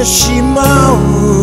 este mal.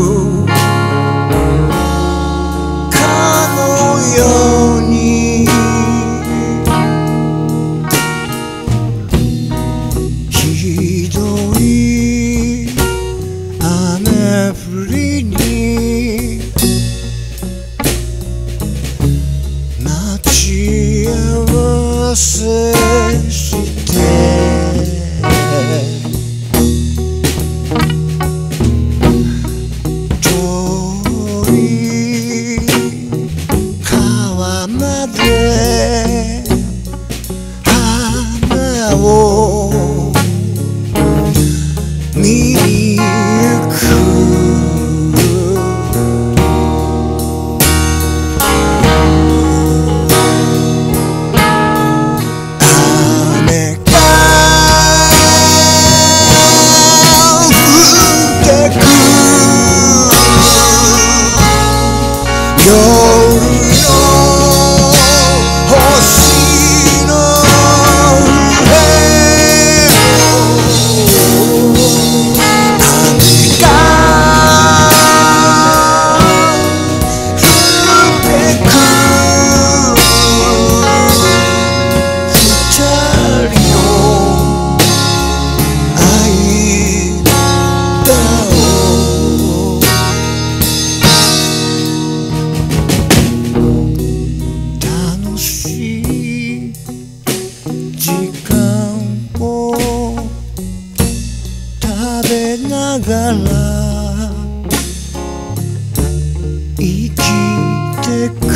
生きてく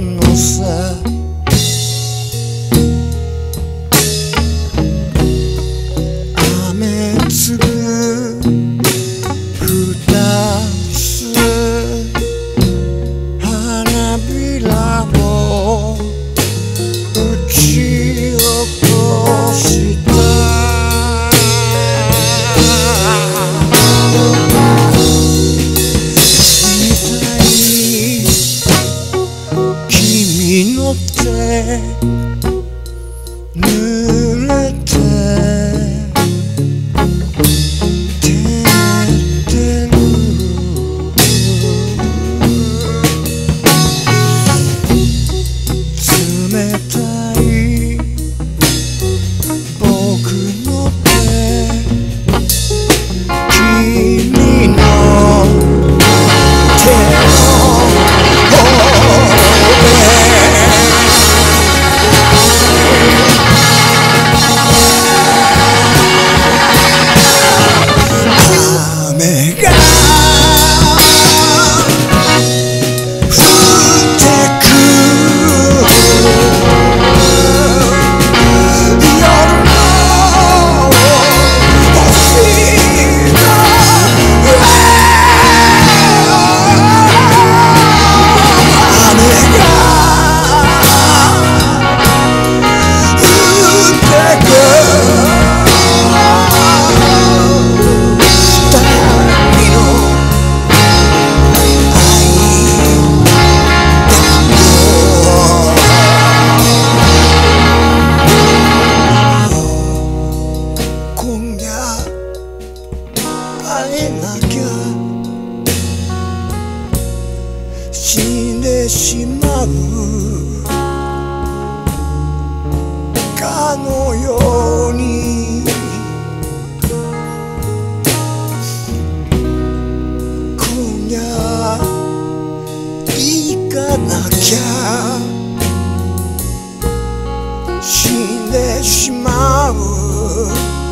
nossa. Yeah. She left Shimawa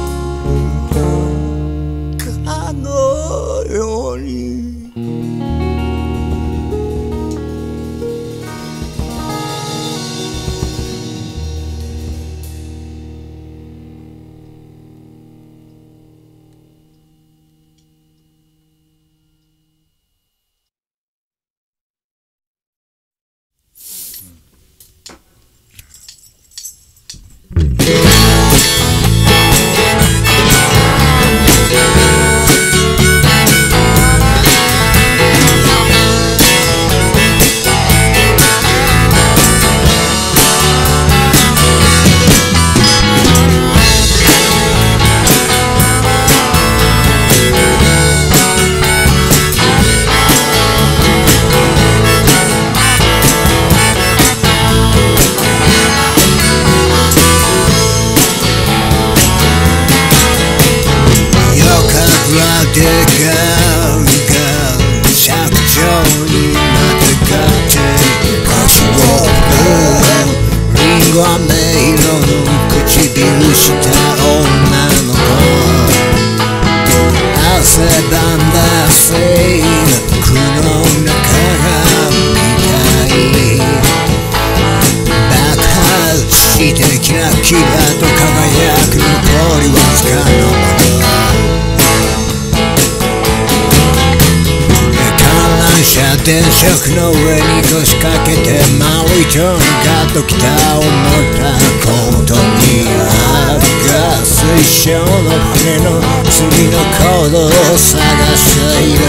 電飾の上に腰掛けて丸い蝶にガッと来た思ったことにあるが水晶の船の次の行動を探している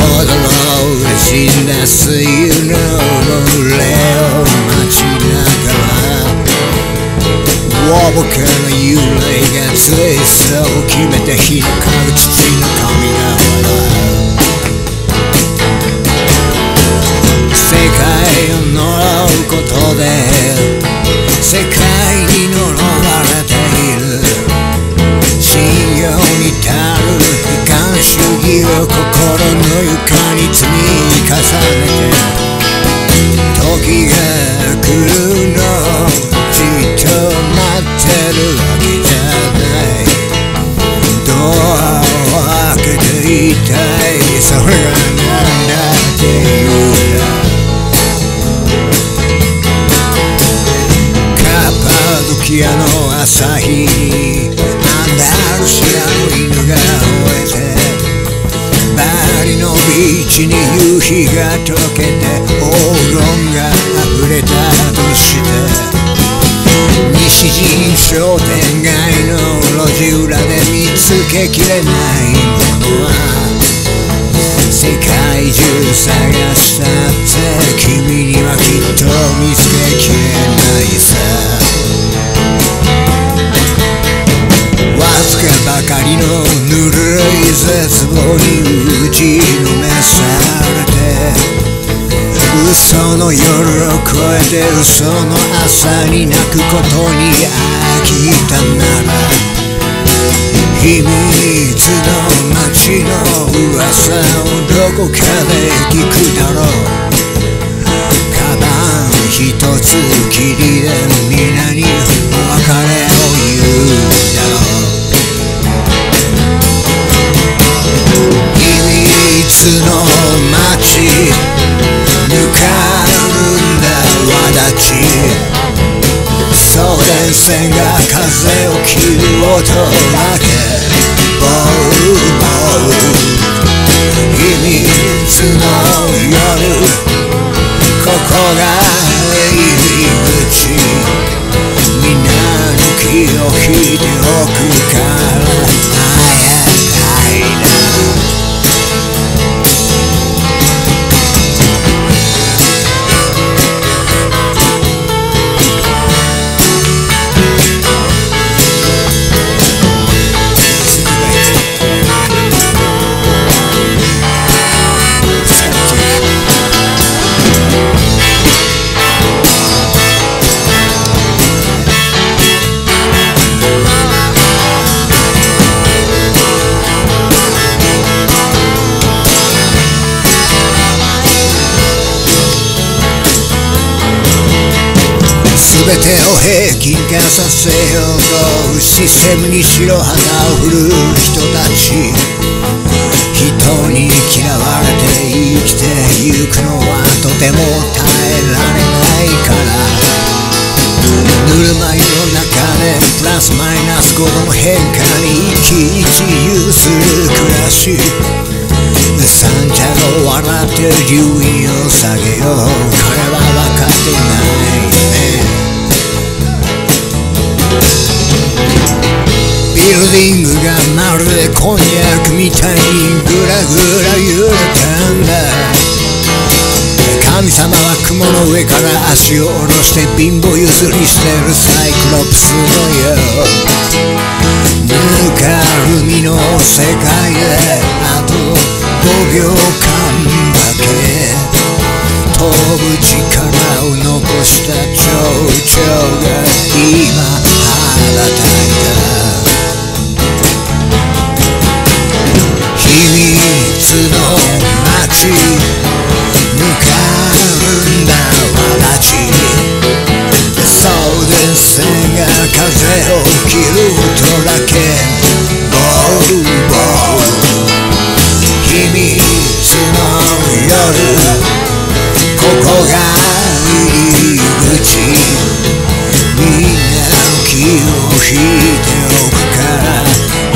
踊ろう嬉しんだ水の群れを待ちながらウォーボカの幽霊がついそう決めて火のかる父の神が世で世界に呪われている信用に足る悲観主義を心の床に積み重ねて時が来るのをじっと待ってるわけじゃないドアを開けていたいそれがなんだっていうアの朝日。にアンダルシアの犬が吠えてバリのビーチに夕日が溶けて黄金が溢れた。として西陣商店街の路地裏で見つけきれないものは。世界中探えて嘘の朝に泣くことに飽きたなら秘密の街の噂をどこかで聞くだろうカバン一つきりで皆に別れを言うだろう秘密の街ぬか立ち送電線が風を切る音だけ。平均化させようとシステムに白旗を振る人たち。人に嫌われて生きてゆくのはとても耐えられないから。ぬるま湯の中でプラスマイナス5度の変化に一喜一憂する暮らし。サンタが笑って順位を下げよう。ビルディングがまるでこんにゃくみたいにぐらぐら揺れたんだ。神様は雲の上から足を下ろして貧乏ゆすりしてるサイクロプスのよう。ぬかるみの世界であと5秒間だけ。飛ぶ力を残した蝶々が今羽ばたいみんなの気を引いておくから。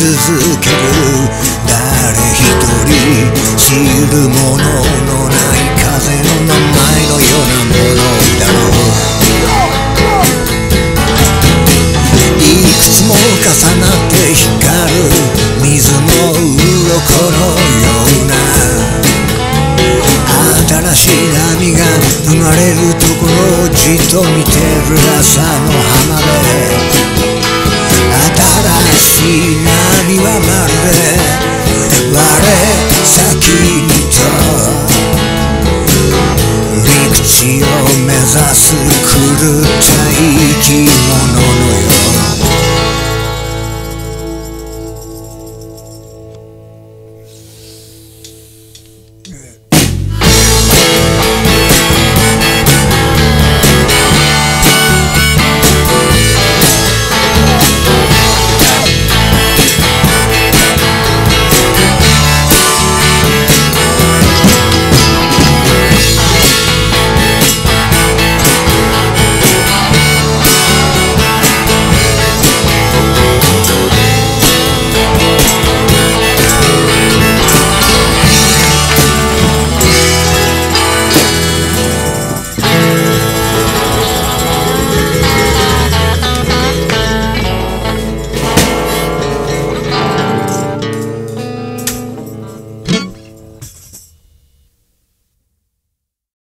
続ける。誰一人知るも